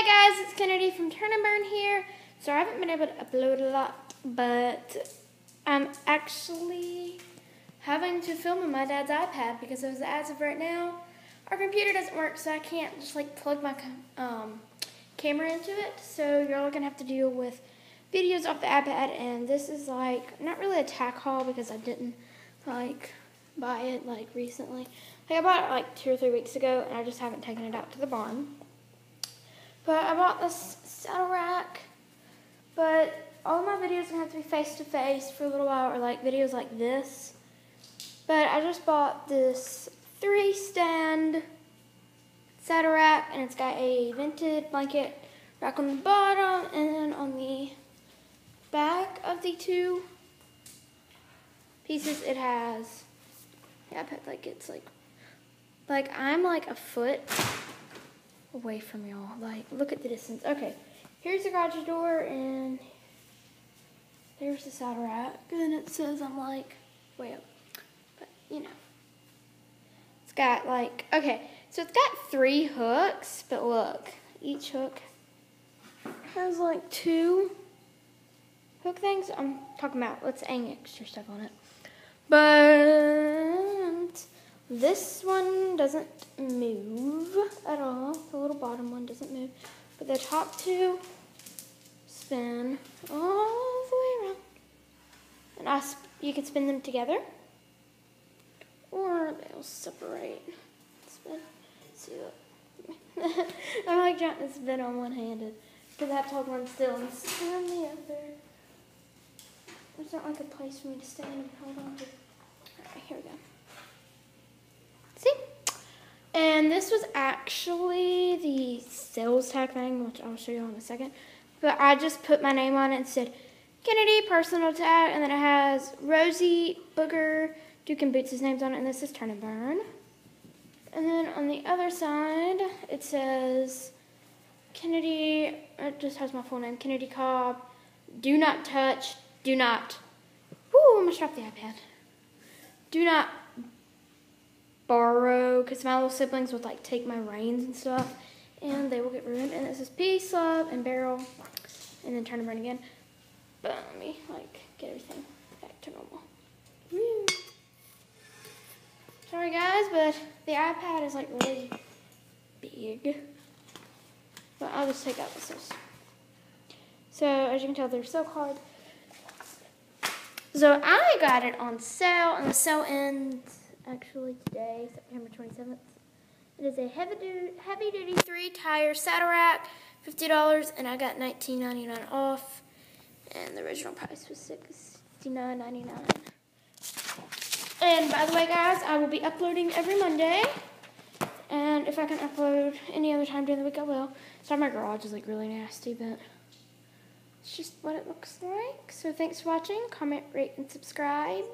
Hi guys, it's Kennedy from Turn and Burn here. So I haven't been able to upload a lot, but I'm actually having to film on my dad's iPad because it was as of right now, our computer doesn't work, so I can't just like plug my um, camera into it. So you're all gonna have to deal with videos off the iPad, and this is like not really a tack haul because I didn't like buy it like recently. Like I bought it like two or three weeks ago, and I just haven't taken it out to the barn. But I bought this saddle rack, but all my videos are gonna have to be face to face for a little while, or like videos like this. But I just bought this three stand saddle rack, and it's got a vented blanket rack on the bottom, and then on the back of the two pieces, it has yeah, like it's like like I'm like a foot away from y'all. Like, look at the distance. Okay, here's the garage door, and there's the saddle rack. And it says I'm like way up, but you know. It's got like, okay, so it's got three hooks, but look, each hook has like two hook things. I'm talking about, let's hang extra stuff on it. But this one doesn't move at all. The little bottom one doesn't move. But the top two spin all the way around. And I, you can spin them together. Or they'll separate. Spin. See that? I like trying to spin on one-handed. Because I have to one still and spin the other. There's not like a place for me to stand and hold on to. Alright, here we go. And this was actually the sales tag thing, which I'll show you in a second. But I just put my name on it and said, Kennedy personal tag, and then it has Rosie, Booger, Duke and Boots' names on it, and this is Turn and Burn. And then on the other side, it says Kennedy, it just has my full name, Kennedy Cobb, do not touch, do not, whoo, I'm gonna drop the iPad. Do not borrow because my little siblings would like take my reins and stuff and they will get ruined. And this is peace, love, and barrel, and then turn and burn again. But let me like get everything back to normal. Sorry guys, but the iPad is like really big. But I'll just take out this. So as you can tell, they're so hard. So I got it on sale, and the sale ends actually today, September 27th. It is a heavy duty, heavy duty three tire saddle rack, $50, and I got $19.99 off. And the original price was $69.99. And by the way, guys, I will be uploading every Monday. And if I can upload any other time during the week, I will. Sorry, my garage is like really nasty, but it's just what it looks like. So thanks for watching. Comment, rate, and subscribe.